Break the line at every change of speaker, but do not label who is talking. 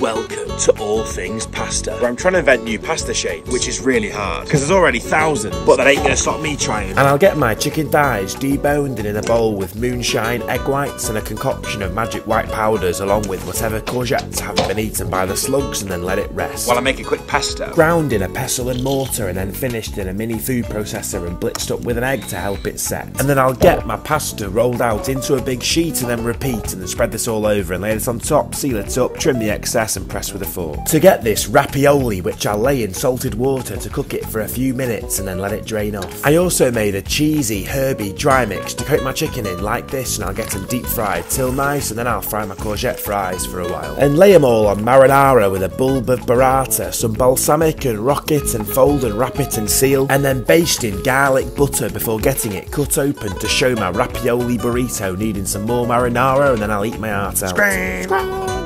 Welcome to All Things Pasta, where I'm trying to invent new pasta shapes, which is really hard, because there's already thousands, but that ain't gonna stop me trying.
And I'll get my chicken thighs deboned and in a bowl with moonshine, egg whites, and a concoction of magic white powders, along with whatever courgettes haven't been eaten by the slugs, and then let it rest.
While I make a quick pasta,
Ground in a pestle and mortar, and then finished in a mini food processor and blitzed up with an egg to help it set. And then I'll get my pasta rolled out into a big sheet and then repeat, and then spread this all over and lay this on top, seal it up, trim the excess, and press with a fork. To get this rapioli, which I'll lay in salted water to cook it for a few minutes and then let it drain off. I also made a cheesy, herby dry mix to coat my chicken in like this, and I'll get them deep fried till nice, and then I'll fry my courgette fries for a while. And lay them all on marinara with a bulb of burrata, some balsamic, and rocket and fold and wrap it and seal, and then baste in garlic butter before getting it cut open to show my rapioli burrito needing some more marinara, and then I'll eat my heart out.